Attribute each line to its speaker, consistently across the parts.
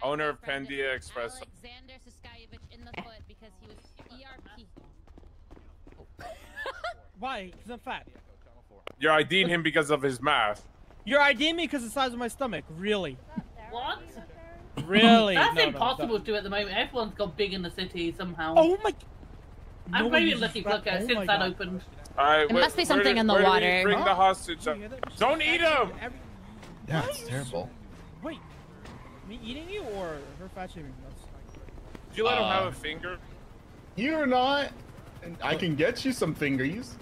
Speaker 1: my
Speaker 2: Owner of
Speaker 1: boyfriend,
Speaker 2: Pandia Express.
Speaker 1: Alexander Siskayevich in the eh. foot because he was ERP.
Speaker 3: Why? Because I'm fat.
Speaker 2: You're IDing him because of his math.
Speaker 3: You're IDing me because of the size of my stomach. Really?
Speaker 4: What?
Speaker 3: Really?
Speaker 4: That's
Speaker 3: No, no,
Speaker 4: impossible
Speaker 3: that-
Speaker 4: to do at the moment. Everyone's got big in the city somehow.
Speaker 3: Oh my.
Speaker 4: I'm
Speaker 3: No one
Speaker 4: very
Speaker 3: uses
Speaker 4: lucky
Speaker 3: that-
Speaker 4: look at
Speaker 3: oh
Speaker 4: since that
Speaker 3: God.
Speaker 4: opened.
Speaker 2: All right,
Speaker 1: There
Speaker 2: where-
Speaker 1: must be something
Speaker 2: do-
Speaker 1: in the
Speaker 2: where
Speaker 1: water.
Speaker 2: Bring the
Speaker 3: Huh?
Speaker 2: hostage.
Speaker 3: You
Speaker 2: up? Don't eat him.
Speaker 3: Every-
Speaker 5: Yeah, it's terrible.
Speaker 3: Wait. Me eating you or her fat shaming? That's-
Speaker 2: Did you let him have
Speaker 5: Uh,
Speaker 2: a finger?
Speaker 5: You're not. and I can get you some fingers.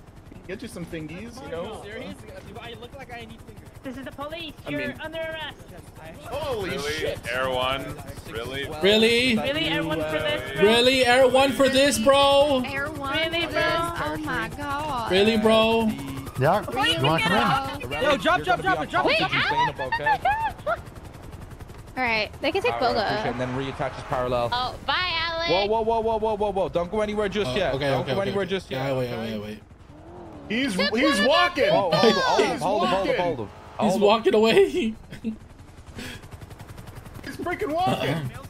Speaker 5: Get you some fingies, you know.
Speaker 3: serious? Do I look like I need fingers?
Speaker 6: This is the police.
Speaker 5: I
Speaker 6: You're
Speaker 5: mean-
Speaker 6: under arrest.
Speaker 3: Yes, I
Speaker 5: Holy
Speaker 2: Really?
Speaker 5: shit!
Speaker 2: Air one? Really?
Speaker 7: Really?
Speaker 6: Really, everyone for this? bro?
Speaker 7: Really? Air one for this, bro?
Speaker 8: Air one.
Speaker 6: Really, bro?
Speaker 8: Oh my god.
Speaker 7: Really, bro?
Speaker 9: Yeah,
Speaker 6: Wait,
Speaker 9: you want to come in?
Speaker 3: Yo, drop, drop, drop it, drop it.
Speaker 8: Wait,
Speaker 3: drop it.
Speaker 8: Ow! Alright, they can take Boga.
Speaker 10: And then reattaches parallel.
Speaker 1: Oh, bye, Alex.
Speaker 10: Whoa, whoa, whoa, whoa, whoa, whoa, whoa! Don't go anywhere just
Speaker 7: Oh,
Speaker 10: yet.
Speaker 7: okay,
Speaker 10: Don't
Speaker 7: okay,
Speaker 10: go
Speaker 7: okay.
Speaker 10: anywhere
Speaker 7: okay.
Speaker 10: just yet.
Speaker 7: Yeah, wait, wait, wait.
Speaker 5: He's he's walking.
Speaker 10: Oh, hold him, hold him,
Speaker 5: He's
Speaker 10: hold him, hold him, hold him.
Speaker 7: He's
Speaker 10: Hold him.
Speaker 7: walking away.
Speaker 5: He's freaking walking. Uh-huh.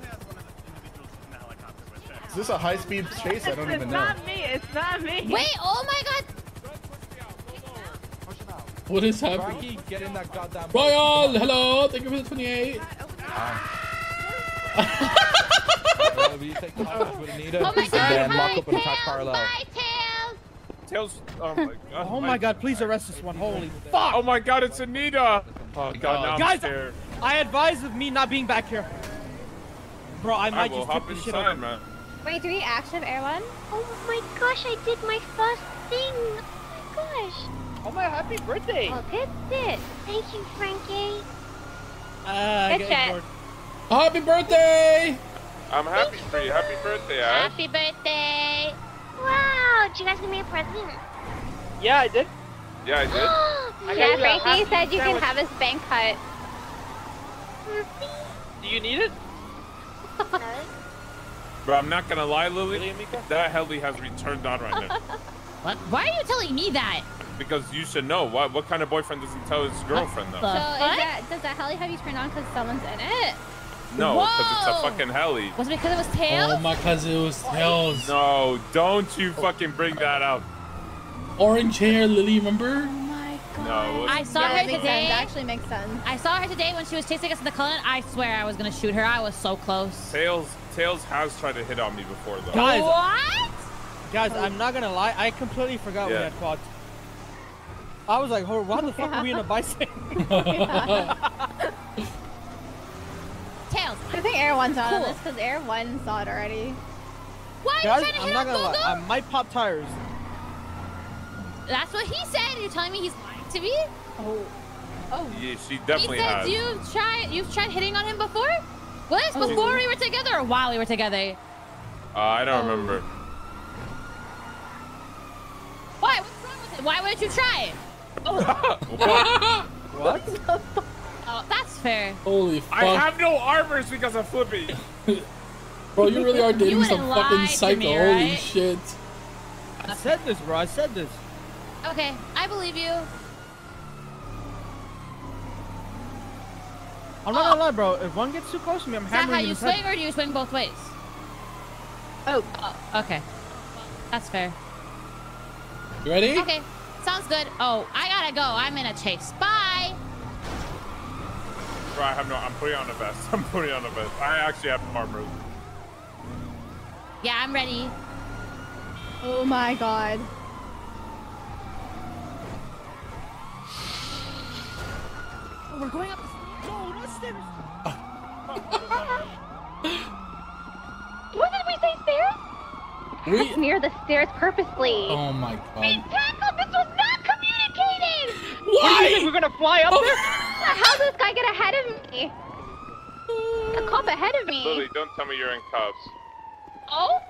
Speaker 5: Is this a high-speed chase? I don't
Speaker 6: It's
Speaker 5: even know.
Speaker 6: not me. It's not me.
Speaker 1: Wait, oh my god.
Speaker 7: What is happening?
Speaker 10: Frankie, get in that goddamn.
Speaker 7: Royal, hello. Thank you for the 28.
Speaker 10: Will take the hostage with Anita?
Speaker 1: Oh my
Speaker 10: and
Speaker 1: god.
Speaker 10: then
Speaker 1: Hi,
Speaker 10: lock up and attach
Speaker 1: Tails.
Speaker 10: parallel.
Speaker 1: Tails.
Speaker 2: Tails. Oh my god.
Speaker 3: Oh my god, please arrest this one. Holy fuck.
Speaker 2: Oh my god, it's Anita. Oh god, now I'm
Speaker 3: Guys,
Speaker 2: scared.
Speaker 3: I advise of me not being back here. Bro, I
Speaker 2: I
Speaker 3: might
Speaker 2: will
Speaker 3: just
Speaker 2: hop
Speaker 3: tip this shit
Speaker 2: inside,
Speaker 3: over.
Speaker 2: man.
Speaker 8: Wait, do we actually have Air one?
Speaker 11: Oh my gosh, I did my first thing. Oh my gosh.
Speaker 6: Oh my happy birthday.
Speaker 11: Look at this. Thank you, Frankie.
Speaker 3: Uh,
Speaker 8: Good
Speaker 3: get
Speaker 7: Happy birthday!
Speaker 2: I'm happy for you. Happy birthday, Ash.
Speaker 1: Happy birthday.
Speaker 11: Wow, did you guys give me a present?
Speaker 6: Yeah, I did.
Speaker 2: Yeah, I did.
Speaker 6: I
Speaker 8: Yeah,
Speaker 6: got a
Speaker 8: Frankie
Speaker 6: happy
Speaker 8: said you can have his bank cut.
Speaker 6: Do you need it?
Speaker 2: Bro, I'm not gonna lie, Lily.
Speaker 6: Really,
Speaker 2: That heli has me turned on right now.
Speaker 1: What? Why are you telling me that?
Speaker 2: Because you should know. What what kind of boyfriend doesn't tell his girlfriend though?
Speaker 8: So
Speaker 1: What?
Speaker 8: is that, does that heli have you turned on because someone's in it?
Speaker 2: No, because it's a fucking heli.
Speaker 1: Was it because it was Tails?
Speaker 7: Oh my cousin, it was Tails.
Speaker 2: No, don't you fucking bring that up.
Speaker 7: Orange hair, Lily, remember?
Speaker 1: Oh my god.
Speaker 2: No.
Speaker 1: I saw
Speaker 8: yeah,
Speaker 1: her today.
Speaker 8: sense. Actually makes sense.
Speaker 1: I saw her today when she was chasing us in the Cullen. I swear I was gonna shoot her. I was so close.
Speaker 2: Tails Tails has tried to hit on me before though.
Speaker 3: Guys,
Speaker 1: What?
Speaker 3: guys, oh. I'm not gonna lie. I completely forgot we
Speaker 2: Yeah.
Speaker 3: had quads. I was like, oh, why the fuck are we in a bicycle?
Speaker 1: Tails.
Speaker 8: I think Air one's on
Speaker 1: Cool.
Speaker 8: this because Air one saw it already.
Speaker 1: Why are you trying to
Speaker 3: I'm
Speaker 1: hit
Speaker 3: not
Speaker 1: on
Speaker 3: gonna lie. I might pop tires.
Speaker 1: That's what he said. You're telling me he's lying to me?
Speaker 3: Oh, oh.
Speaker 2: Yeah, she
Speaker 1: He
Speaker 2: definitely
Speaker 1: said
Speaker 2: has.
Speaker 1: you've tried you've tried hitting on him before? Was this
Speaker 3: Oh.
Speaker 1: before we were together or while we were together?
Speaker 2: Uh, I don't
Speaker 1: Oh.
Speaker 2: remember.
Speaker 1: Why? What's wrong with it? Why wouldn't you try it?
Speaker 3: What?
Speaker 1: Oh, that's fair.
Speaker 7: Holy fuck.
Speaker 2: I have no armors because of Flippy.
Speaker 7: Bro, you really are dating some fucking psycho.
Speaker 1: me,
Speaker 7: Holy shit.
Speaker 3: I said this, bro. I said this.
Speaker 1: Okay, I believe you.
Speaker 3: I'm not gonna oh. lie, bro. If one gets too close to me, I'm
Speaker 1: Is that
Speaker 3: hammering
Speaker 1: how
Speaker 3: him in
Speaker 1: you
Speaker 3: his head.
Speaker 1: swing or do you swing both ways? Oh, oh, okay. That's fair.
Speaker 7: You ready?
Speaker 1: Okay, sounds good. Oh, I gotta go. I'm in a chase. Bye.
Speaker 2: Bro, I have no. I'm putting on a vest. I'm putting on a vest. I actually have armor.
Speaker 1: Yeah, I'm ready.
Speaker 8: Oh my god.
Speaker 1: Oh, we're going up.
Speaker 3: No, not stairs.
Speaker 11: What did we say, stairs?
Speaker 7: We.
Speaker 8: Near the stairs purposely.
Speaker 7: Oh my
Speaker 11: Hey,
Speaker 7: god.
Speaker 11: Tackle, this was not communicated!
Speaker 7: Why?
Speaker 6: We're gonna fly up oh. there?
Speaker 8: How did this guy get ahead of me? A cop ahead of me.
Speaker 2: Lily, don't tell me you're in cuffs.
Speaker 1: Oh.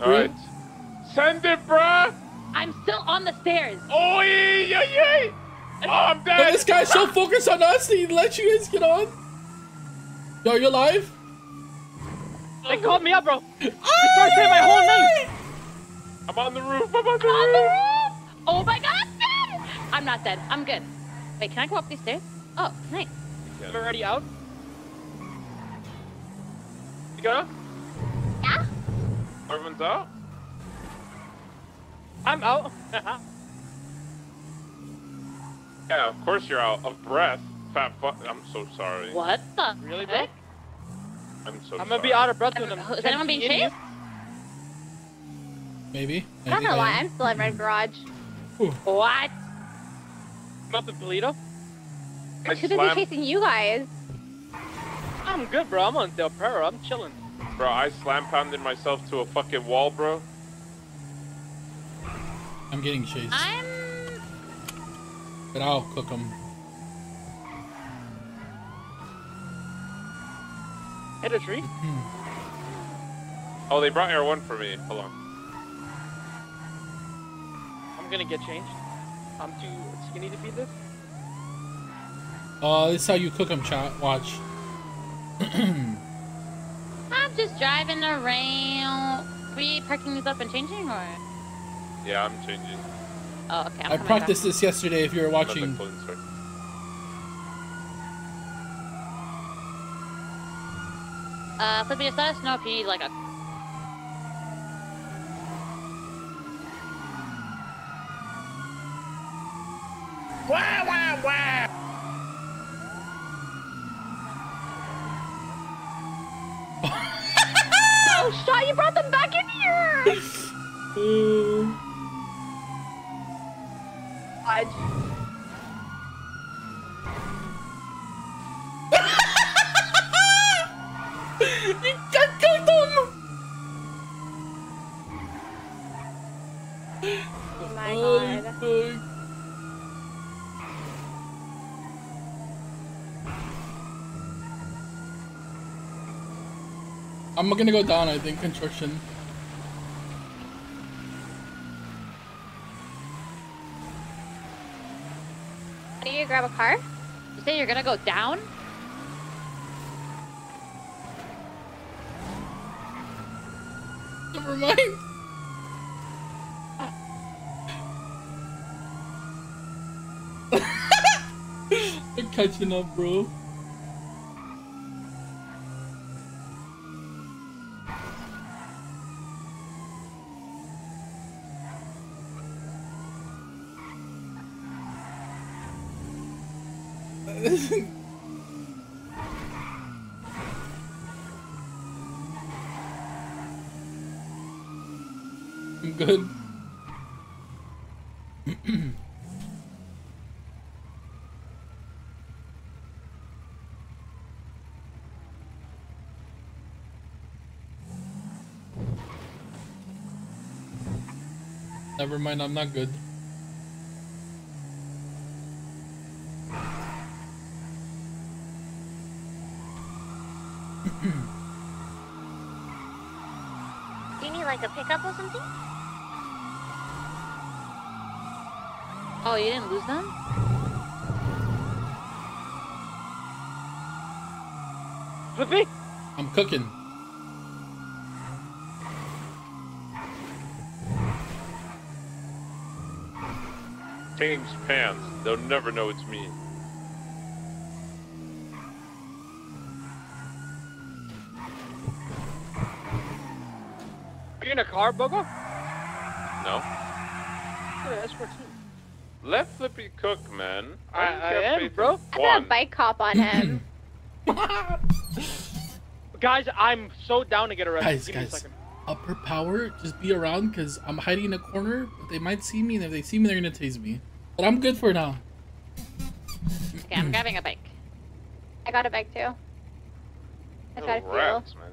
Speaker 2: All right. Send it, bruh.
Speaker 1: I'm still on the stairs.
Speaker 2: Oh, yeah, yeah, yeah. Oh, I'm
Speaker 7: Yo,
Speaker 2: dead.
Speaker 7: this guy's so focused on us, he let you guys get on. Yo, you alive?
Speaker 6: They called me up, bro. They started saying my whole name.
Speaker 2: I'm on the roof. I'm on the
Speaker 1: On the
Speaker 2: roof.
Speaker 1: roof. Oh my god, I'm. I'm not dead. I'm good. Wait, can I go up these stairs? Oh, nice.
Speaker 6: I'm already out. You go?
Speaker 8: Yeah?
Speaker 2: Everyone's out?
Speaker 6: I'm out.
Speaker 2: Yeah, of course you're out of breath. Fat fuck. I'm so sorry.
Speaker 1: What the
Speaker 6: Really, bro?
Speaker 2: I'm so
Speaker 6: I'm
Speaker 2: sorry.
Speaker 6: gonna be out of breath when I'm.
Speaker 1: Is anyone being chased?
Speaker 7: Maybe.
Speaker 8: I'm not
Speaker 7: Maybe
Speaker 8: gonna
Speaker 7: I
Speaker 8: lie,
Speaker 7: am.
Speaker 8: I'm still in Red Garage.
Speaker 1: What?
Speaker 6: I'm up in Polito.
Speaker 2: I
Speaker 8: Too busy
Speaker 2: slammed,
Speaker 8: chasing you guys.
Speaker 6: I'm good, bro. I'm on Del Perro. I'm chilling.
Speaker 2: bro. I slam pounded myself to a fucking wall, bro.
Speaker 7: I'm getting chased.
Speaker 1: I'm.
Speaker 7: But I'll cook them.
Speaker 6: Hit a tree. Hmm.
Speaker 2: Oh, they brought Air One for me. Hold on.
Speaker 6: I'm gonna get changed. I'm too skinny to be this.
Speaker 7: Oh, this is how you cook them, chat. Watch.
Speaker 1: I'm just driving around. Were you parking these up and changing, or?
Speaker 2: Yeah, I'm changing.
Speaker 1: Oh, okay. I'm
Speaker 7: I
Speaker 1: coming
Speaker 7: practiced this yesterday if you were
Speaker 2: I'm at the
Speaker 7: watching.
Speaker 1: Uh, Flippy, just let us know if you need like a. Wow, wow, wow!
Speaker 8: oh, shot! You brought them back in here. Fudge.
Speaker 7: you got cooked them!
Speaker 8: Oh my
Speaker 7: Oh,
Speaker 8: god.
Speaker 7: fuck. I'm gonna go down, I think, construction.
Speaker 8: Do you grab a car?
Speaker 1: You say you're gonna go down?
Speaker 7: Never mind. They're catching up, bro. I'm good. Never mind, I'm not good.
Speaker 11: Do you need like a pickup or something?
Speaker 1: Oh, you didn't lose them?
Speaker 6: Flippy.
Speaker 7: I'm cooking.
Speaker 2: Change pants. They'll never know it's me.
Speaker 6: In a car, Bogo?
Speaker 2: No.
Speaker 6: Yeah, that's for two.
Speaker 2: Let Flippy cook, man.
Speaker 6: I-
Speaker 2: don't
Speaker 6: I am,
Speaker 2: faith in
Speaker 6: bro.
Speaker 8: I got a bike cop on him.
Speaker 6: Guys, I'm so down to get arrested.
Speaker 7: Guys,
Speaker 6: Give me a
Speaker 7: guys.
Speaker 6: second.
Speaker 7: Upper power, just be around because I'm hiding in a corner, but they might see me, and if they see me, they're gonna tase me. But I'm good for now.
Speaker 1: Okay, I'm grabbing a bike.
Speaker 8: I got a bike too. I
Speaker 2: No
Speaker 8: got a fuel.
Speaker 2: rats, man.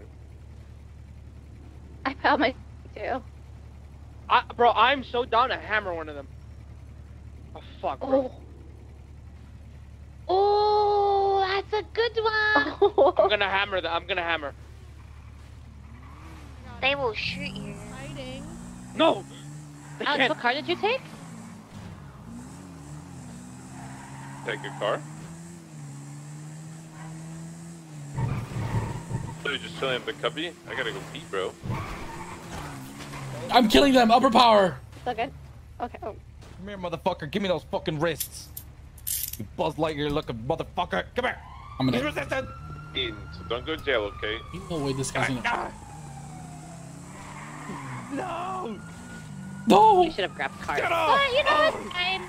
Speaker 8: I found my too.
Speaker 6: I, bro, I'm so down to hammer one of them. Oh fuck, bro.
Speaker 8: Oh.
Speaker 11: Oh, that's a good one.
Speaker 6: I'm gonna hammer them. I'm gonna hammer.
Speaker 11: They will shoot you.
Speaker 6: No. They
Speaker 1: Alex,
Speaker 6: can't.
Speaker 1: what car did you take?
Speaker 2: Take a car. So you're just chilling at the cubby? I gotta go pee, bro.
Speaker 7: I'm killing them. Upper power.
Speaker 8: So good. Okay. Oh.
Speaker 10: Come here, motherfucker. Give me those fucking wrists. You Buzz Lightyear looking motherfucker. Come here.
Speaker 7: I'm gonna.
Speaker 10: He's resistant.
Speaker 2: Eden, so don't go to jail, okay?
Speaker 7: Ain't no way this guy's gonna.
Speaker 10: Ah. No.
Speaker 7: No.
Speaker 1: You should have grabbed card.
Speaker 10: Get off.
Speaker 8: But you know, it's fine.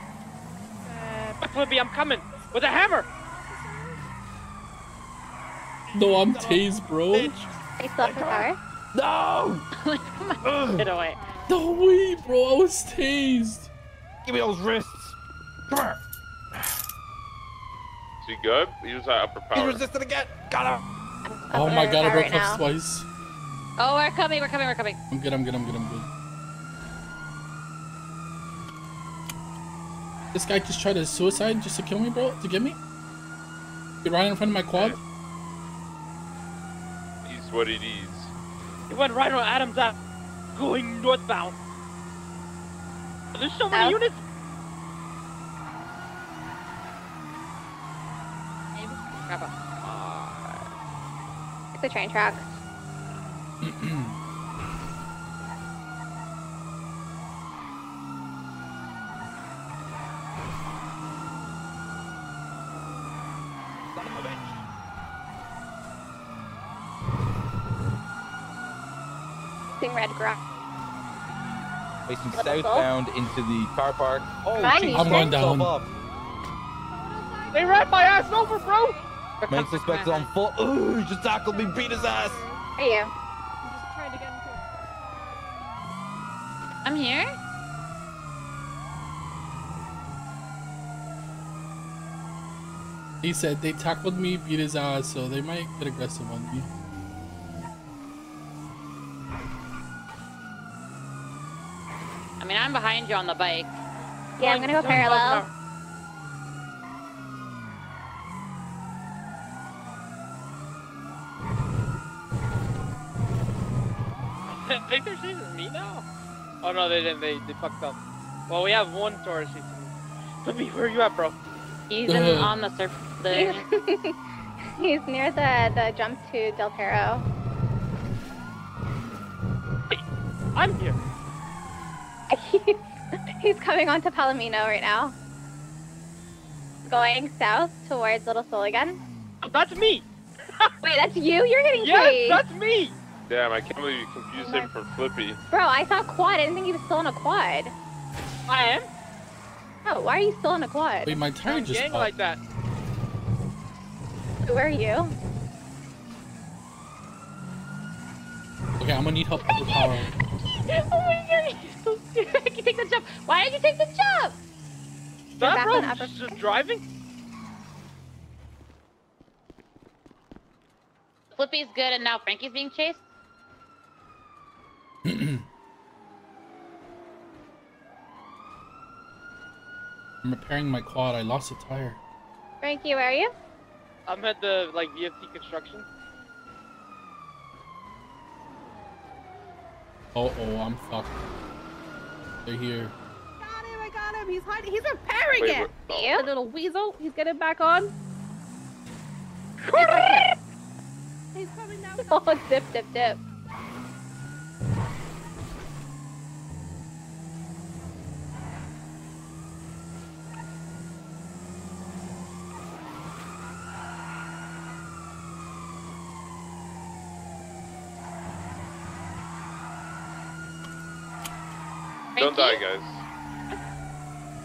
Speaker 6: Flippy, I'm coming with a hammer.
Speaker 7: No, I'm tased, bro.
Speaker 8: I still have the power.
Speaker 10: No.
Speaker 6: Get away.
Speaker 7: No way, bro. I was tased.
Speaker 10: Give me those wrists. Come here.
Speaker 2: Is he good? Use that upper
Speaker 10: He's
Speaker 2: power.
Speaker 10: resistant again. Got him.
Speaker 7: Oh my god, I broke
Speaker 8: right
Speaker 7: cuffs twice.
Speaker 1: Oh, we're coming, we're coming, we're coming.
Speaker 7: I'm good, I'm good, I'm good, I'm good. This guy just tried to suicide just to kill me, bro? To get me? Get right in front of my quad?
Speaker 2: He's what he it is.
Speaker 6: He went right on Adam's ass, going northbound. There's so many
Speaker 8: South?
Speaker 6: units.
Speaker 1: Grab a
Speaker 8: It's the train track.
Speaker 10: Son of a bitch.
Speaker 8: Seeing red grass.
Speaker 10: Facing
Speaker 8: What the fuck?
Speaker 10: southbound into the car park. Oh,
Speaker 8: Mine
Speaker 10: jeez,
Speaker 8: is
Speaker 7: I'm going down.
Speaker 10: Up.
Speaker 6: They ran my ass over, bro.
Speaker 1: We're
Speaker 10: Main
Speaker 1: coming,
Speaker 10: suspect is on foot. Ooh, he just tackled me, beat his ass.
Speaker 8: Are you?
Speaker 1: I'm here.
Speaker 7: He said they tackled me, beat his ass, so they might get aggressive on me.
Speaker 1: I'm behind you on the bike.
Speaker 8: Yeah, I'm gonna go
Speaker 6: Going- going
Speaker 8: parallel.
Speaker 6: I think they're chasing me now. Oh no, they didn't. They they fucked up. Well, we have one tourist chasing me. Flippy, where are you at, bro?
Speaker 1: He's in, on the surface there.
Speaker 8: He's near the the jump to Del Perro.
Speaker 6: I'm here.
Speaker 8: He's, he's coming onto Palomino right now. Going south towards Little Seoul again.
Speaker 6: Oh, that's me.
Speaker 8: Wait, that's you? You're getting
Speaker 6: Yes,
Speaker 8: chased.
Speaker 6: that's me.
Speaker 2: Damn, I can't believe you confused him for Flippy.
Speaker 8: Bro, I saw quad. I didn't think he was still in a quad.
Speaker 6: I am.
Speaker 8: Oh, why are you still in a quad?
Speaker 7: Wait, my tire
Speaker 6: I'm
Speaker 7: just
Speaker 6: gang
Speaker 7: popped.
Speaker 6: like that.
Speaker 8: Where are you?
Speaker 7: Okay, I'm gonna need help with the power.
Speaker 8: oh my god, he's so stupid. I can take the jump. Why did you take the jump?
Speaker 6: That
Speaker 8: back
Speaker 6: bro,
Speaker 8: on upper-
Speaker 6: just driving.
Speaker 1: Flippy's good, and now Frankie's being chased.
Speaker 7: I'm repairing my quad. I lost a tire.
Speaker 8: Frankie, where are you?
Speaker 6: I'm at the like VFT construction.
Speaker 7: Oh, oh, I'm fucked. They're here.
Speaker 9: Got him, I got him. He's hiding. He's repairing
Speaker 2: Wait,
Speaker 9: it.
Speaker 2: what-
Speaker 8: You?
Speaker 9: The little weasel. He's getting back on. He's coming now.
Speaker 8: Oh, dip, dip, dip.
Speaker 2: Don't die, guys.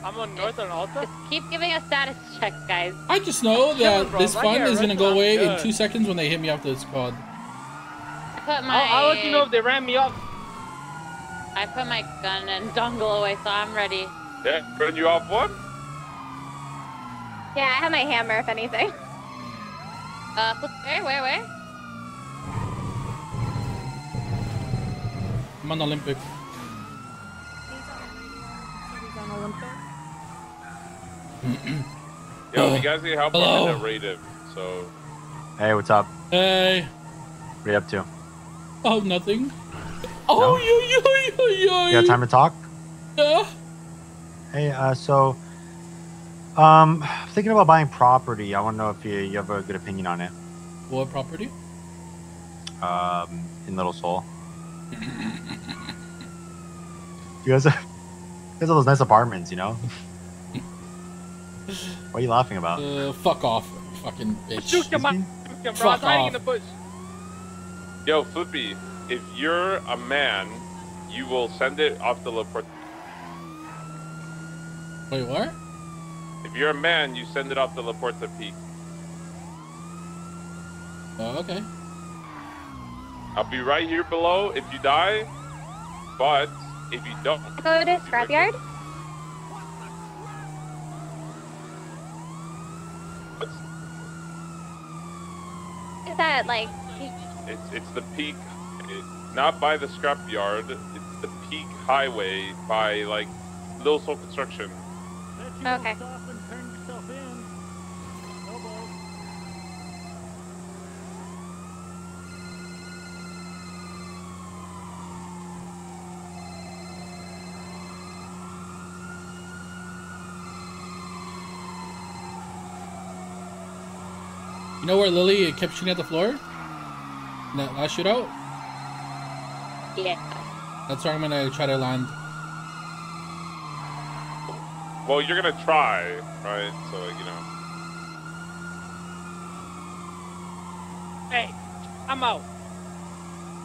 Speaker 6: I'm on Northern Alta.
Speaker 1: Just keep giving us status checks, guys.
Speaker 7: I just know that
Speaker 6: bro.
Speaker 7: this fun
Speaker 6: get
Speaker 7: is gonna go
Speaker 6: I'm
Speaker 7: away in two seconds when they hit me off the squad.
Speaker 1: I put my.
Speaker 6: I'll, I'll let you know if they ran me off.
Speaker 1: I put my gun and dongle away, so I'm ready.
Speaker 2: Yeah, run you off what?
Speaker 8: Yeah, I have my hammer, if anything.
Speaker 1: Uh, flip, where, where, where?
Speaker 7: I'm on Olympic.
Speaker 9: He's on Olympic.
Speaker 2: Yo, you guys need help,
Speaker 7: Hello.
Speaker 2: I'm gonna raid him. So,
Speaker 12: Hey, what's up?
Speaker 7: Hey.
Speaker 12: What are you up to?
Speaker 7: Oh, nothing. Oh, yo, yo, yo, yo.
Speaker 12: You got time to talk?
Speaker 7: Yeah.
Speaker 12: Hey, uh, so, um, I was thinking about buying property. I want to know if you, you have a good opinion on it.
Speaker 7: What property?
Speaker 12: Um, in Little Seoul. you guys have, you guys have those nice apartments, you know? What are you laughing about?
Speaker 7: Uh, fuck off, fucking bitch.
Speaker 6: Shoot him, I- shoot him, bro. I was
Speaker 7: Fuck
Speaker 6: hiding
Speaker 7: off.
Speaker 6: in the bush.
Speaker 2: Yo, Flippy, if you're a man, you will send it off the Laporte.
Speaker 7: Wait, what?
Speaker 2: If you're a man, you send it off the Laporte Peak.
Speaker 7: Oh, okay.
Speaker 2: I'll be right here below if you die, but if you don't,
Speaker 8: Go to scrapyard. Is that like?
Speaker 2: it's it's the peak, it, not by the scrapyard. It's the peak highway by like Little Seoul Construction.
Speaker 8: Okay.
Speaker 7: You know where Lily kept shooting at the floor? In That last shootout?
Speaker 8: Yeah.
Speaker 7: That's where I'm gonna try to land.
Speaker 2: Well, you're gonna try, right? So you know.
Speaker 6: Hey, I'm out.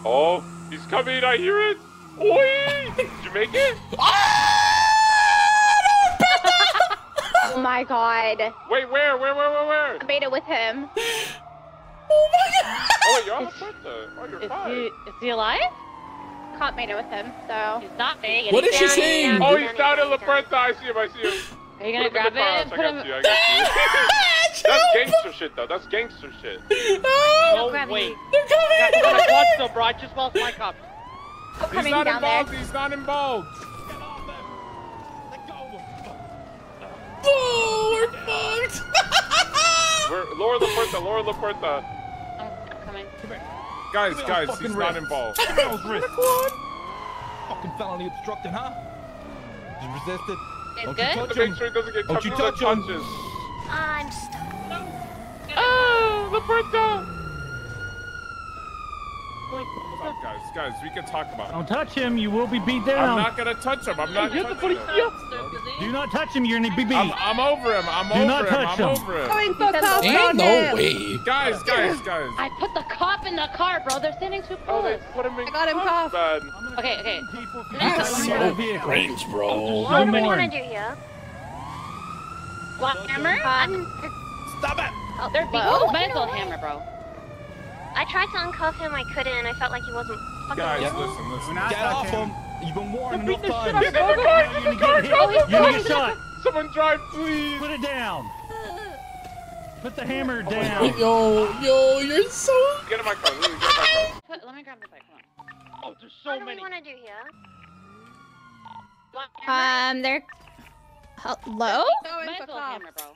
Speaker 2: Oh, he's coming! I hear it. Oi! Did you make it?
Speaker 8: Oh my god.
Speaker 2: Wait, where, where, where, where, where?
Speaker 8: I made it with him.
Speaker 2: Oh, my God! Oh, wait, you're on the front though. Oh, you're
Speaker 8: Is
Speaker 2: fine.
Speaker 8: he, is he alive? Caught made it with him, so. He's not big.
Speaker 7: What is she saying?
Speaker 2: Oh, he's down in La Puerta. I see him. I see him.
Speaker 8: Are you gonna
Speaker 2: Put him in
Speaker 8: grab
Speaker 2: the car.
Speaker 8: it?
Speaker 2: I
Speaker 8: Put
Speaker 2: got
Speaker 8: him.
Speaker 2: you. I got you. That's gangster shit, though. That's gangster shit.
Speaker 6: Oh, No way. Got got a quad still, bro. I just lost my cop.
Speaker 8: I'm coming down there.
Speaker 5: He's not involved.
Speaker 7: Oh, we're fucked.
Speaker 2: We're lower La Puerta. Lower La Puerta.
Speaker 8: I'm coming.
Speaker 5: Guys,
Speaker 10: Give me a
Speaker 5: guys,
Speaker 10: fucking
Speaker 5: he's not
Speaker 10: wrist.
Speaker 5: involved.
Speaker 10: Smells wrist. Fucking felony obstructing, huh? Just resisted.
Speaker 8: It's
Speaker 10: Don't
Speaker 8: good?
Speaker 10: you touch
Speaker 2: To make
Speaker 10: him.
Speaker 2: sure he doesn't get
Speaker 10: Don't you touch him.
Speaker 2: punches.
Speaker 11: I'm stuck.
Speaker 2: Oh, ah, La Puerta.
Speaker 5: Guys, guys, we can talk about it.
Speaker 13: Don't touch him. You will be beat down.
Speaker 5: I'm not gonna touch him. I'm not
Speaker 6: You're the
Speaker 5: touching him.
Speaker 6: policia.
Speaker 13: Do not touch him. You're gonna be beat.
Speaker 5: I'm, I'm over him. I'm
Speaker 13: Do
Speaker 5: over
Speaker 13: not
Speaker 5: him.
Speaker 13: touch
Speaker 5: I'm
Speaker 13: him.
Speaker 5: over him.
Speaker 9: Going for cops
Speaker 7: Ain't no
Speaker 9: him.
Speaker 7: way.
Speaker 5: Guys, guys, guys.
Speaker 8: I put the cop in the car, bro. They're standing too
Speaker 2: Oh, they put him in
Speaker 9: I got him cuffed.
Speaker 2: bad.
Speaker 8: Okay, okay.
Speaker 13: People from
Speaker 7: That's
Speaker 13: the
Speaker 7: so
Speaker 13: vehicle.
Speaker 7: cringe, bro.
Speaker 11: What do we
Speaker 13: more.
Speaker 11: want to do here?
Speaker 8: What hammer?
Speaker 11: Um,
Speaker 10: Stop it!
Speaker 8: Oh, they're low. Might as well hammer, bro.
Speaker 11: I tried to uncuff him. I couldn't, and I felt like he wasn't fucking.
Speaker 5: Guys,
Speaker 10: Yeah.
Speaker 5: listen, listen.
Speaker 10: Get
Speaker 13: touch
Speaker 10: off
Speaker 13: him.
Speaker 10: him! You've been warned enough times.
Speaker 6: out of him.
Speaker 13: You're gonna get hit. You're gonna get shot.
Speaker 5: Someone drive, please.
Speaker 13: Put it down. Put the hammer down.
Speaker 7: Yo, yo, you're so.
Speaker 2: Get in my car. Lily, get in my car.
Speaker 8: Put, let me grab the bike. Come on.
Speaker 6: Oh, there's so
Speaker 11: What do we want to do here?
Speaker 9: Um, they're hello.
Speaker 8: Might as well hammer, bro.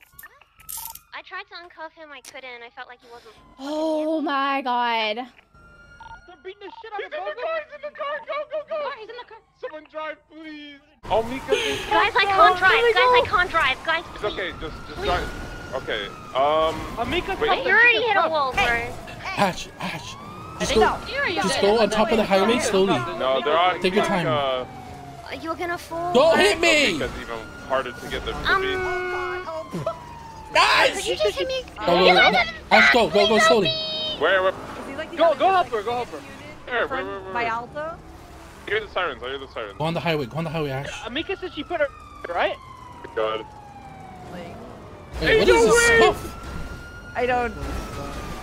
Speaker 11: I tried to uncuff him. I couldn't, I felt like he wasn't.
Speaker 9: Oh my god.
Speaker 6: They're beating the shit out
Speaker 2: He's
Speaker 6: of
Speaker 2: in the car. He's in the car. Go, go, go.
Speaker 8: Car, he's in the car.
Speaker 2: Someone drive, please. Oh, Mika. It's
Speaker 11: Guys, I can't drive. Guys, I can't drive. Guys, please.
Speaker 2: It's okay. Just, just drive. Okay. Um.
Speaker 6: Amika,
Speaker 2: Wait.
Speaker 11: But you already hit a wall, bro.
Speaker 7: Ash, Ash. Just go,
Speaker 8: so. You are
Speaker 7: just go on top of the highway slowly.
Speaker 2: No, they're.
Speaker 7: Take your
Speaker 2: Mika.
Speaker 7: time.
Speaker 11: You're gonna fall.
Speaker 7: Don't hit me!
Speaker 2: Mika's even harder to get them to
Speaker 11: Um.
Speaker 2: beat.
Speaker 11: Could
Speaker 7: Guys!
Speaker 11: you just hit me?
Speaker 7: Go, go, go. Ash, go, go, go slowly.
Speaker 2: Where, where?
Speaker 6: Go, go help her, go help her.
Speaker 2: Where, where, where, where?
Speaker 9: By Alto.
Speaker 2: I hear the sirens. I hear the sirens.
Speaker 7: Go on the highway, go on the highway, Ash.
Speaker 6: Amika said she put her, right?
Speaker 2: God.
Speaker 7: Hey, what is this stuff?
Speaker 9: I don't.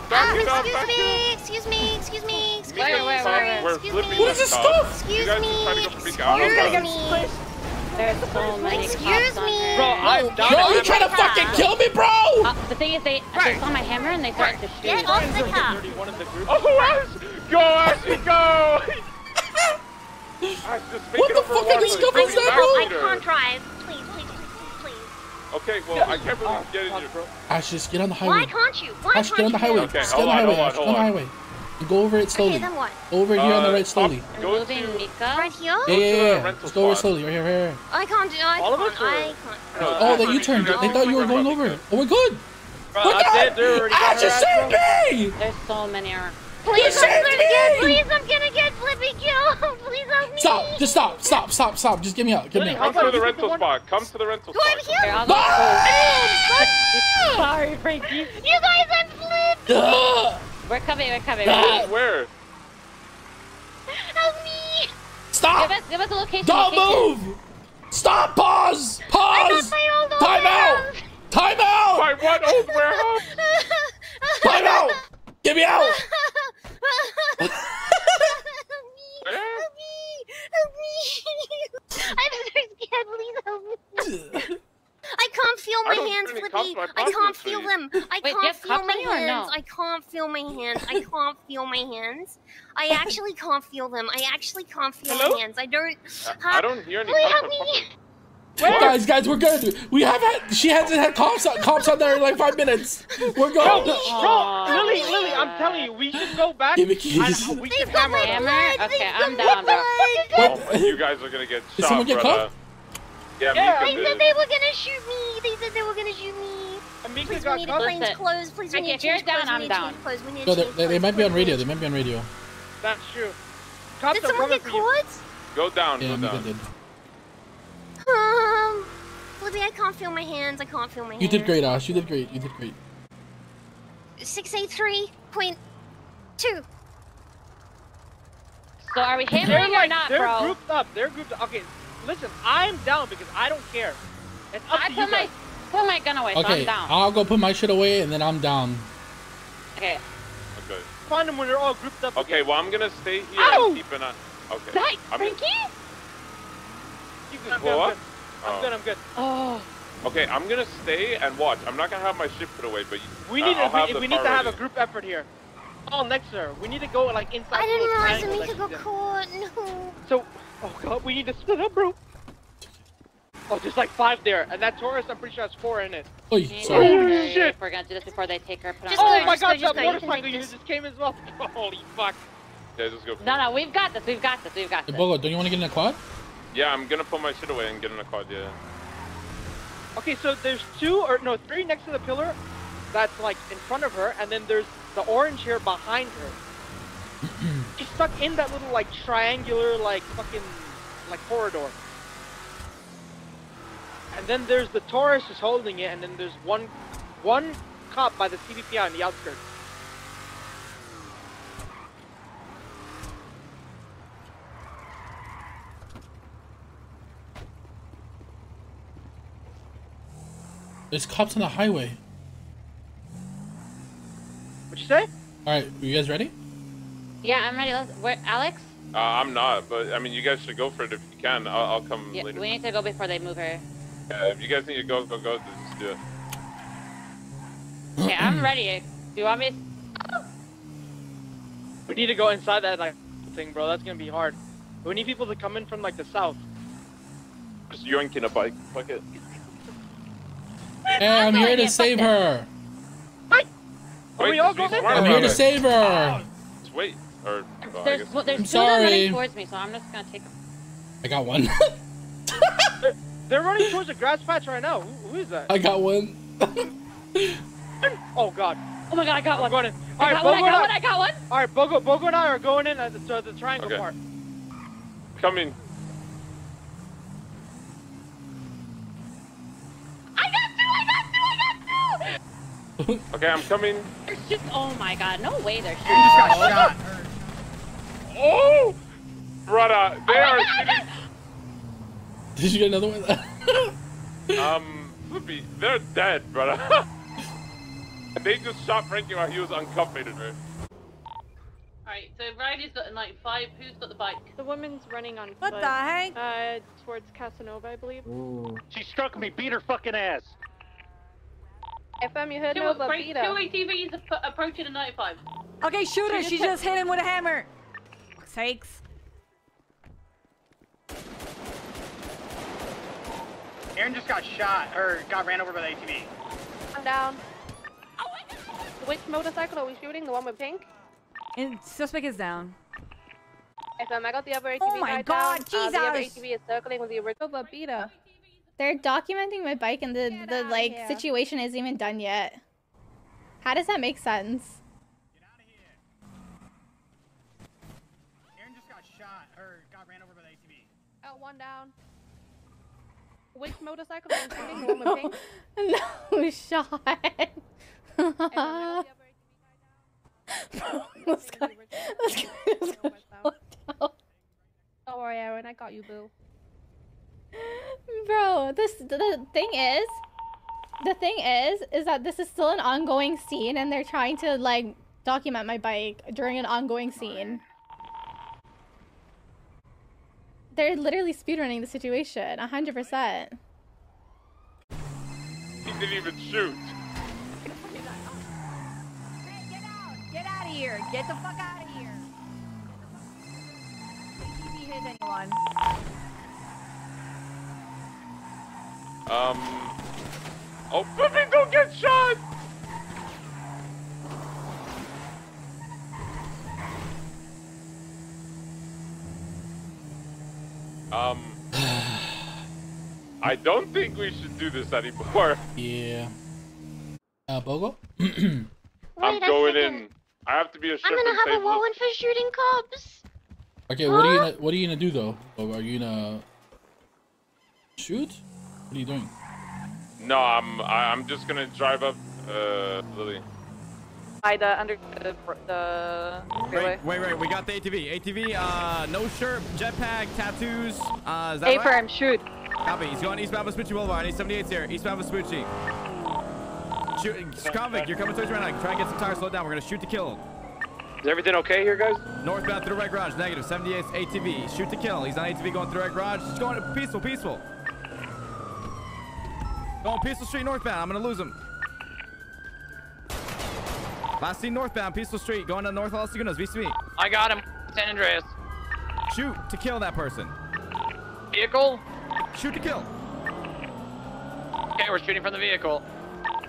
Speaker 2: Back
Speaker 11: Ah,
Speaker 2: up,
Speaker 11: excuse
Speaker 2: back it
Speaker 11: me, excuse me, excuse me, excuse
Speaker 2: Mika's
Speaker 11: me,
Speaker 8: wait,
Speaker 11: sorry,
Speaker 8: wait,
Speaker 2: We're
Speaker 11: excuse me.
Speaker 7: What is this
Speaker 2: stuff?
Speaker 7: stuff?
Speaker 11: Excuse me,
Speaker 2: just try to go for Mika. I'm
Speaker 11: excuse me.
Speaker 8: There's so many
Speaker 11: Excuse
Speaker 8: cops
Speaker 11: me.
Speaker 8: her.
Speaker 6: Bro, I'm down.
Speaker 7: Yo, you trying to fucking kill me, bro?
Speaker 8: Uh, the thing is, they, they saw my hammer and they started to shoot.
Speaker 11: Get off the car.
Speaker 6: One of the.
Speaker 2: Oh, Ash! Go, Ashley, go! Ash, just make
Speaker 7: What
Speaker 2: it
Speaker 7: the fuck are these
Speaker 2: so you
Speaker 7: there, bro?
Speaker 11: I can't drive. Please, please, please, please, please.
Speaker 2: Okay, well, I can't believe I'm getting you.
Speaker 6: bro.
Speaker 7: Ash, just get on the highway.
Speaker 11: Why can't you? Why
Speaker 7: Ash,
Speaker 11: can't
Speaker 7: get on the highway.
Speaker 2: Okay,
Speaker 7: Just get on the highway, Ash. Get on the highway. And go over it
Speaker 11: Okay,
Speaker 7: slowly.
Speaker 11: then what?
Speaker 7: Over here on the
Speaker 2: Uh,
Speaker 7: right slowly.
Speaker 2: Go
Speaker 8: Removing
Speaker 2: to-
Speaker 8: Mika.
Speaker 11: Right here?
Speaker 7: Yeah, yeah,
Speaker 2: to
Speaker 7: yeah.
Speaker 2: rental
Speaker 7: Just go over slowly. Right here, right here.
Speaker 11: I can't do. I
Speaker 6: All
Speaker 11: can't.
Speaker 6: us or-
Speaker 11: I can't.
Speaker 2: No,
Speaker 7: Oh,
Speaker 2: that's
Speaker 7: that
Speaker 2: for
Speaker 7: you turned.
Speaker 2: guys
Speaker 7: They thought you were going over. Oh, we're good.
Speaker 6: Bro,
Speaker 7: We're
Speaker 6: I
Speaker 7: good.
Speaker 6: did. They already got
Speaker 7: Ash,
Speaker 6: her
Speaker 7: just saved me.
Speaker 8: There's so many. Are,
Speaker 11: Please,
Speaker 7: You
Speaker 11: I'm
Speaker 7: saved
Speaker 11: gonna get.
Speaker 7: me!
Speaker 11: Please, I'm gonna get flippy kill. Please help me.
Speaker 7: Stop! Just stop! Stop! Stop! Stop! Just get me out! Get me
Speaker 2: Come
Speaker 7: out!
Speaker 2: to the rental spot. Come to the rental
Speaker 11: Do I
Speaker 2: spot.
Speaker 11: heal?
Speaker 1: Here, I'll! Sorry, Frankie.
Speaker 11: You guys, I'm flipped.
Speaker 1: We're coming, we're coming.
Speaker 7: Ah!
Speaker 2: Where?
Speaker 11: Help me.
Speaker 7: Stop!
Speaker 1: Give us, give us a location.
Speaker 7: Don't
Speaker 1: location.
Speaker 7: move! Stop! Pause!
Speaker 11: I
Speaker 7: Pause!
Speaker 11: got my old
Speaker 7: Time out! Time out!
Speaker 2: My what old warehouse?
Speaker 7: Time out! Get me out!
Speaker 11: Help me! Help me! Help me! I'm so scared. Please help me. I can't feel my hands,
Speaker 2: really
Speaker 11: Flippy. I can't feel them. I
Speaker 1: Wait,
Speaker 11: can't feel my
Speaker 1: on you or
Speaker 11: hands.
Speaker 1: no?
Speaker 11: I can't feel my hands. I can't feel my hands. I actually can't feel them. I actually can't feel
Speaker 6: Hello?
Speaker 11: my hands. I don't.
Speaker 2: I don't hear any
Speaker 11: Please help me.
Speaker 2: fucking-
Speaker 7: Guys, guys, we're good. We have had. She hasn't had cops on, cops on there in like five minutes. We're
Speaker 6: Bro,
Speaker 7: going.
Speaker 6: bro, Lily, Lily, I'm telling you, we should go back.
Speaker 7: Give me keys.
Speaker 6: and we
Speaker 11: They've
Speaker 6: can
Speaker 11: got
Speaker 6: hammer
Speaker 11: my
Speaker 6: them.
Speaker 1: Hammer?
Speaker 11: blood.
Speaker 1: Okay,
Speaker 11: They've
Speaker 1: I'm
Speaker 11: got
Speaker 1: down,
Speaker 11: my
Speaker 1: though.
Speaker 11: blood.
Speaker 2: Oh, you guys are gonna get
Speaker 7: Did
Speaker 2: shot,
Speaker 7: someone get
Speaker 2: brother.
Speaker 7: caught?
Speaker 2: Yeah,
Speaker 7: Yeah.
Speaker 2: Mika
Speaker 11: They said they were gonna shoot me. They said they were gonna shoot me.
Speaker 6: Amika
Speaker 11: Please, we
Speaker 6: got
Speaker 11: need to
Speaker 6: caught.
Speaker 11: change
Speaker 1: Listen,
Speaker 11: clothes. Please, we
Speaker 1: Frankie,
Speaker 11: need
Speaker 1: if
Speaker 11: to
Speaker 1: you're
Speaker 11: change clothes.
Speaker 1: down, I'm
Speaker 11: we need to
Speaker 1: down.
Speaker 11: change clothes. We need to
Speaker 7: No, they,
Speaker 11: change
Speaker 7: they, they might be on radio. They might be on radio.
Speaker 6: That's true. Cops
Speaker 11: Did someone get caught?
Speaker 2: Go down,
Speaker 7: Yeah,
Speaker 2: go
Speaker 7: Mika
Speaker 2: down.
Speaker 7: did.
Speaker 11: Um, Flippy, I can't feel my hands. I can't feel my hands.
Speaker 7: You did great, Ash. You did great. You did great.
Speaker 11: Six eight three point two.
Speaker 1: So are we
Speaker 6: They're
Speaker 1: hammering or
Speaker 6: like,
Speaker 1: not,
Speaker 6: they're
Speaker 1: bro?
Speaker 6: grouped up. They're grouped up. Okay, listen, I'm down because I don't care. It's up
Speaker 1: I
Speaker 6: to
Speaker 1: put
Speaker 6: you
Speaker 1: my
Speaker 6: guys.
Speaker 1: put my gun away, so
Speaker 7: Okay,
Speaker 1: I'm down.
Speaker 7: I'll go put my shit away and then I'm down.
Speaker 1: Okay.
Speaker 2: Okay.
Speaker 6: Find them when they're all grouped up.
Speaker 2: Okay, well I'm gonna stay here
Speaker 1: Ow!
Speaker 2: and keep an eye. Okay.
Speaker 1: Nice,
Speaker 2: I'm,
Speaker 1: Frankie.
Speaker 2: you
Speaker 6: I'm
Speaker 2: can
Speaker 6: good,
Speaker 2: blow
Speaker 6: I'm
Speaker 2: up.
Speaker 6: good. I'm
Speaker 2: Oh.
Speaker 6: good. I'm good.
Speaker 1: Oh.
Speaker 2: Okay, I'm gonna stay and watch. I'm not gonna have my ship put away, but you,
Speaker 6: We
Speaker 2: uh,
Speaker 6: need
Speaker 2: I'll
Speaker 6: to,
Speaker 2: have
Speaker 6: we, we need to have a group effort here. Oh, next sir, we need to go like inside.
Speaker 11: I didn't
Speaker 6: those
Speaker 11: realize
Speaker 6: triangles
Speaker 11: Amika
Speaker 6: that
Speaker 11: got
Speaker 6: she's in.
Speaker 11: caught. No.
Speaker 6: So, oh god, we need to split up, bro. Oh, there's like five there, and that Taurus, I'm pretty sure has four in it.
Speaker 7: Oh,
Speaker 1: Need to
Speaker 7: sorry.
Speaker 1: hurry
Speaker 6: shit.
Speaker 1: We're gonna do this before they take her. Put
Speaker 11: Just
Speaker 1: on
Speaker 6: oh
Speaker 11: go,
Speaker 6: my god, that
Speaker 11: go, you can
Speaker 6: motorcycle
Speaker 11: take
Speaker 6: you just came as well. Holy fuck.
Speaker 2: Yeah, just go.
Speaker 1: No,
Speaker 2: it.
Speaker 1: no, we've got this. We've got this. We've got
Speaker 7: Hey,
Speaker 1: this.
Speaker 7: Bogo, don't you want to get in a quad?
Speaker 2: Yeah, I'm gonna put my shit away and get in a quad. Yeah.
Speaker 6: Okay, so there's two or no three next to the pillar. That's like in front of her, and then there's the orange here behind her. She's stuck in that little like triangular like fucking like corridor. And then there's the Taurus is holding it, and then there's one one cop by the CBPI on the outskirts.
Speaker 7: There's cops on the highway.
Speaker 6: What you say?
Speaker 7: All right, you guys ready?
Speaker 1: Yeah, I'm ready. Let's, where, Alex?
Speaker 2: Uh, I'm not, but I mean, you guys should go for it if you can. I'll, I'll come
Speaker 1: Yeah,
Speaker 2: later.
Speaker 1: we need to go before they move her.
Speaker 2: Yeah, if you guys need to go, go, go. Just do it.
Speaker 1: Okay, I'm ready. Do you want me?
Speaker 6: We need to go inside that like thing, bro. That's gonna be hard. We need people to come in from like the south.
Speaker 2: Just yoinking a bike. Fuck it.
Speaker 7: Hey, I'm here to save her.
Speaker 6: Are we all going?
Speaker 7: I'm here to save her.
Speaker 2: Just wait. Or, well, I
Speaker 1: There's,
Speaker 2: guess.
Speaker 1: well, there's
Speaker 7: I'm
Speaker 1: two of them
Speaker 7: sorry.
Speaker 1: running towards me, so I'm just gonna take. them.
Speaker 7: I got one.
Speaker 6: They're running towards the grass patch right now. Who, who is that?
Speaker 7: I got one.
Speaker 6: Oh god.
Speaker 1: Oh my god, I got
Speaker 6: I'm
Speaker 1: one.
Speaker 6: going in.
Speaker 1: I
Speaker 6: Alright,
Speaker 1: got one. I
Speaker 6: Bogo
Speaker 1: got
Speaker 6: and
Speaker 1: one. I got one.
Speaker 6: Alright, Bogo, Bogo and I are going in at the, to the triangle
Speaker 2: Okay.
Speaker 6: part.
Speaker 2: Coming.
Speaker 1: I got two. I got two. I got two.
Speaker 2: Okay, I'm coming.
Speaker 1: They're Oh my god, no way they're shooting.
Speaker 5: just got shot.
Speaker 2: Oh, brother, they are shooting.
Speaker 7: Did you get another one?
Speaker 2: Um, Flippy, they're dead, brother. they just shot Frankie while he was uncuffed, her.
Speaker 1: Alright, so Riley's got like five. Who's got the bike?
Speaker 14: The woman's running on
Speaker 15: What
Speaker 14: foot.
Speaker 15: the heck?
Speaker 14: Uh, towards Casanova, I believe.
Speaker 13: She struck me. Beat her fucking ass.
Speaker 14: FM, you heard
Speaker 1: Two,
Speaker 14: Nova,
Speaker 1: Frank-
Speaker 14: beat
Speaker 1: two. ATVs ap- approaching the 95.
Speaker 15: Okay, shoot her.
Speaker 14: She
Speaker 15: She
Speaker 14: just
Speaker 15: just hit him with a hammer. Sakes.
Speaker 10: Aaron just got shot or got ran over by the ATV.
Speaker 14: I'm down. Which motorcycle are we shooting? The one with pink?
Speaker 15: And suspect is down.
Speaker 14: FM, I got the other ATV
Speaker 15: Oh my God,
Speaker 14: down. Uh, the other
Speaker 15: Jesus.
Speaker 14: ATV is circling with the original. Nova, beat.
Speaker 9: They're documenting my bike and the, the like situation isn't even done yet. How does that make sense? Down. Which motorcycle are you shooting? The one?
Speaker 8: No shot. This guy- this guy is gonna down.
Speaker 9: Don't worry, Aaron. I got you, boo.
Speaker 8: Bro, this the thing is, the thing is, is that this is still an ongoing scene, and they're trying to like document my bike during an ongoing scene. They're literally speedrunning the situation, hundred percent.
Speaker 2: He didn't even shoot.
Speaker 15: Get out Get out of here. Get the fuck out of here. ATV hit anyone.
Speaker 2: Um. Oh, Puppy, don't get shot! Um. I don't think we should do this anymore.
Speaker 7: Yeah. Uh, Bogo?
Speaker 2: I'm
Speaker 11: Wait
Speaker 2: going
Speaker 11: second.
Speaker 2: in. I have to be a
Speaker 11: I'm gonna have
Speaker 2: save
Speaker 11: a warrant for shooting cops.
Speaker 7: Okay, what are you gonna what are you gonna do though? Bogo? Are you gonna shoot? What are you doing?
Speaker 2: No, I'm I, I'm just gonna drive up uh Lily.
Speaker 9: By the under the, the freeway.
Speaker 16: Wait, wait, wait. We got the ATV. ATV, uh, no shirt, jetpack, tattoos. Uh, is that
Speaker 9: A
Speaker 16: right?
Speaker 9: firm, shoot.
Speaker 16: Copy. He's going eastbound Vespucci Boulevard. He's 78's here. Eastbound Vespucci. Shoot, convict, you're coming towards me right now. Try and get some tires slowed down. We're gonna shoot to kill.
Speaker 17: Is everything okay here, guys?
Speaker 16: Northbound through the red garage. Negative. 78's ATV. Shoot to kill. He's on ATV going through the red garage. Just going peaceful, peaceful. Going peaceful street northbound. I'm gonna lose him. Last seen northbound, peaceful street. Going to North Los Lagunas. VCB.
Speaker 17: I got him. San Andreas.
Speaker 16: Shoot to kill that person.
Speaker 17: Vehicle?
Speaker 16: Shoot to kill.
Speaker 17: Okay, we're shooting from the vehicle.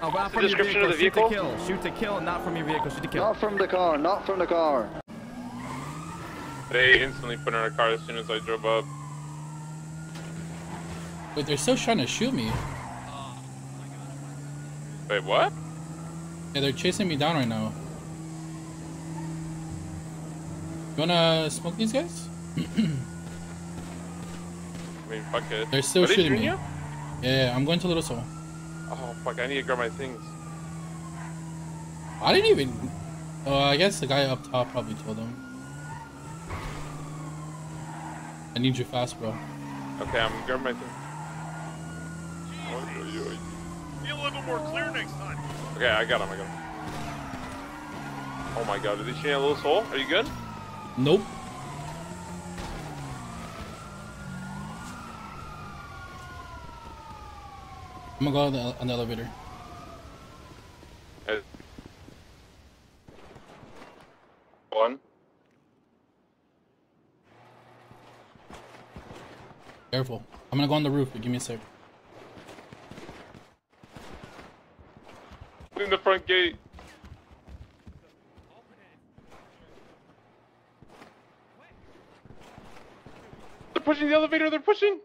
Speaker 16: Oh, not
Speaker 17: What's the
Speaker 16: from your
Speaker 17: description of the
Speaker 16: Shoot
Speaker 17: vehicle?
Speaker 16: to kill. Shoot to kill, not from your vehicle. Shoot to kill.
Speaker 18: Not from the car, not from the car.
Speaker 2: They instantly put in a car as soon as I drove up.
Speaker 7: Wait, they're still trying to shoot me.
Speaker 2: Wait, what?
Speaker 7: Yeah, they're chasing me down right now. You wanna smoke these guys?
Speaker 2: I mean, fuck it.
Speaker 7: They're still
Speaker 2: Are they
Speaker 7: shooting me.
Speaker 2: you?
Speaker 7: Yeah, I'm going to Little Seoul.
Speaker 2: Oh fuck! I need to grab my things.
Speaker 7: I didn't even. Oh, I guess the guy up top probably told them. I need you fast, bro.
Speaker 2: Okay, I'm grabbing my things.
Speaker 3: Be a little more clear next time.
Speaker 2: Okay, I got him. I got him. Oh my god, did they shooting a little Seoul? Are you good?
Speaker 7: Nope. I'm gonna go on the, on the elevator.
Speaker 2: One.
Speaker 7: Careful. I'm gonna go on the roof, but give me a sec.
Speaker 2: In the front gate. They're pushing the elevator. They're pushing.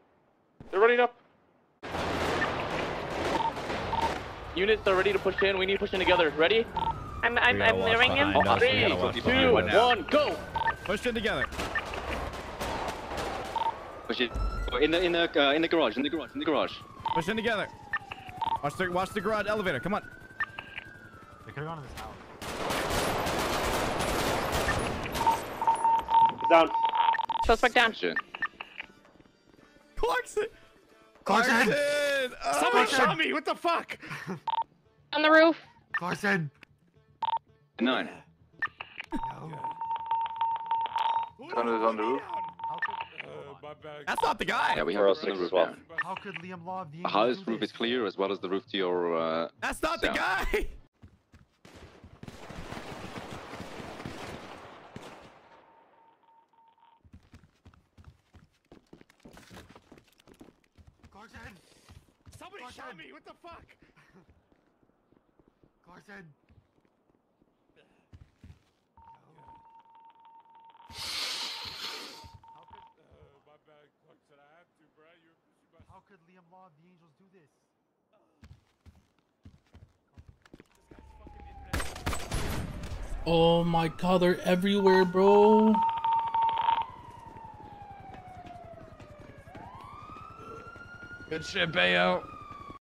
Speaker 2: They're running up.
Speaker 17: Units are ready to push in. We need to push in together. Ready?
Speaker 9: I'm I'm I'm mirroring him.
Speaker 17: Three, two, one, go!
Speaker 16: Push in together.
Speaker 18: Push it. Oh, In the in the uh, in the garage, in the garage, in the garage.
Speaker 16: Push in together. Watch the watch the garage elevator. Come on.
Speaker 19: They could have gone to this house.
Speaker 17: Down.
Speaker 9: Suspect down.
Speaker 16: Clarkson.
Speaker 19: Clarkson!
Speaker 3: Somebody shot me. What the fuck?
Speaker 9: On the roof.
Speaker 19: Clarkson!
Speaker 18: Nine.
Speaker 2: Connor's on the roof.
Speaker 16: That's not the guy.
Speaker 18: Yeah, we have us on the roof now.
Speaker 19: How could Liam Law have the
Speaker 18: The roof is clear as well as the roof to your. Uh,
Speaker 16: That's not the guy.
Speaker 19: Clarkson!
Speaker 3: Somebody. What the fuck?
Speaker 19: Clarkson! How could Liam Law of the Angels do this?
Speaker 7: Oh my god, they're everywhere, bro.
Speaker 10: Good shit, Bayo.